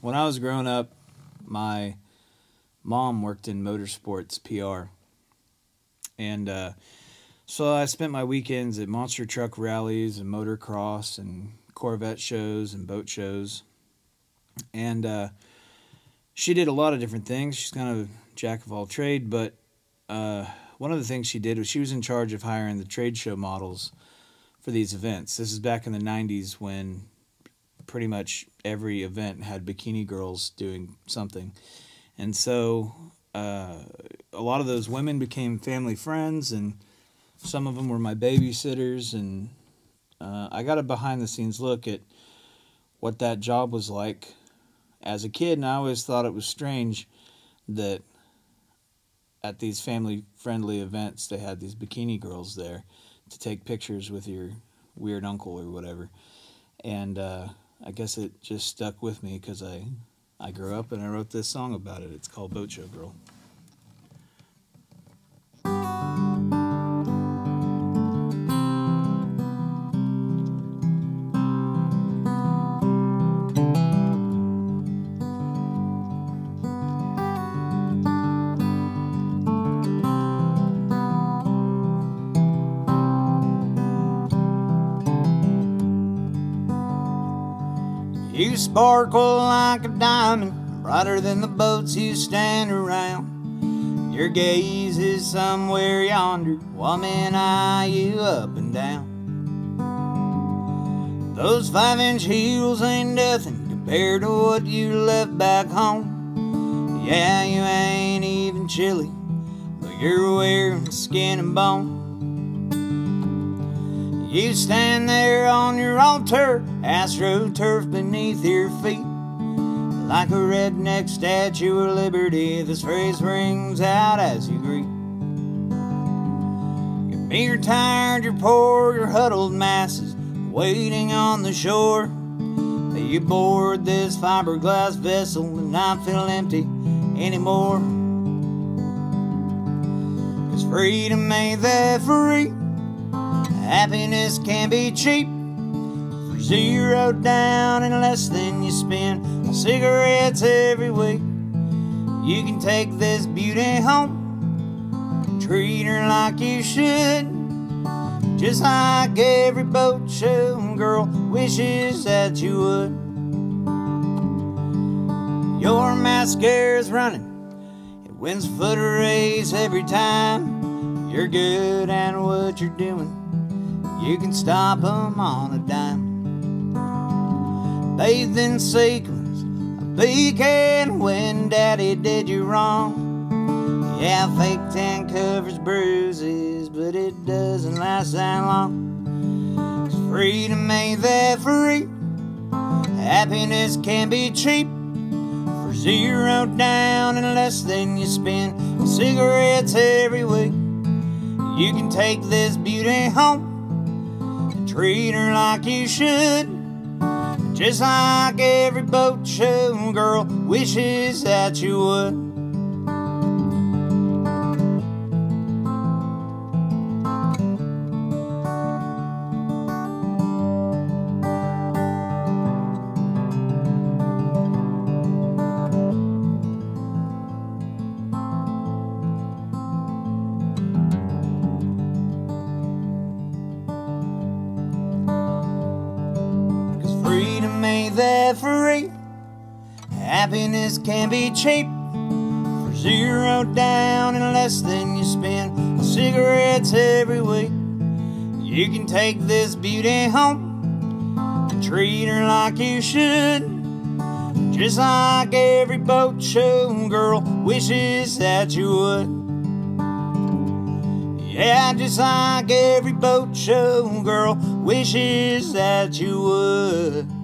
When I was growing up, my mom worked in motorsports PR. And uh, so I spent my weekends at monster truck rallies and motocross and Corvette shows and boat shows. And uh, she did a lot of different things. She's kind of jack of all trade, but uh, one of the things she did was she was in charge of hiring the trade show models for these events. This is back in the 90s when pretty much every event had bikini girls doing something. And so uh, a lot of those women became family friends, and some of them were my babysitters. And uh, I got a behind the scenes look at what that job was like as a kid, and I always thought it was strange that at these family friendly events they had these bikini girls there to take pictures with your weird uncle or whatever. And uh, I guess it just stuck with me because I, I grew up and I wrote this song about it. It's called Boat Show Girl. You sparkle like a diamond, brighter than the boats you stand around. Your gaze is somewhere yonder, woman, eye you up and down. Those five inch heels ain't nothing compared to what you left back home. Yeah, you ain't even chilly, but you're wearing skin and bone. You stand there on your altar, astroturf beneath your feet. Like a redneck statue of liberty, this phrase rings out as you greet. Your beer tired, you're poor, you're huddled masses waiting on the shore. You board this fiberglass vessel and not feel empty anymore. Cause freedom ain't that free. Happiness can be cheap. For zero down and less than you spend on cigarettes every week. You can take this beauty home, treat her like you should. Just like every boat show girl wishes that you would. Your mascara's running, it wins a foot race every time. You're good at what you're doing. You can stop 'em on a dime. Bathed in sequins, a beacon when daddy did you wrong. Yeah, fake tan covers bruises, but it doesn't last that long. freedom ain't that free. Happiness can be cheap. For zero down and less than you spend cigarettes every week. You can take this beauty home treat her like you should. Just like every boat show girl wishes that you would. Ain't that free. Happiness can be cheap. For zero down and less than you spend on cigarettes every week. You can take this beauty home and treat her like you should. Just like every boat show girl wishes that you would. Yeah, just like every boat show girl wishes that you would.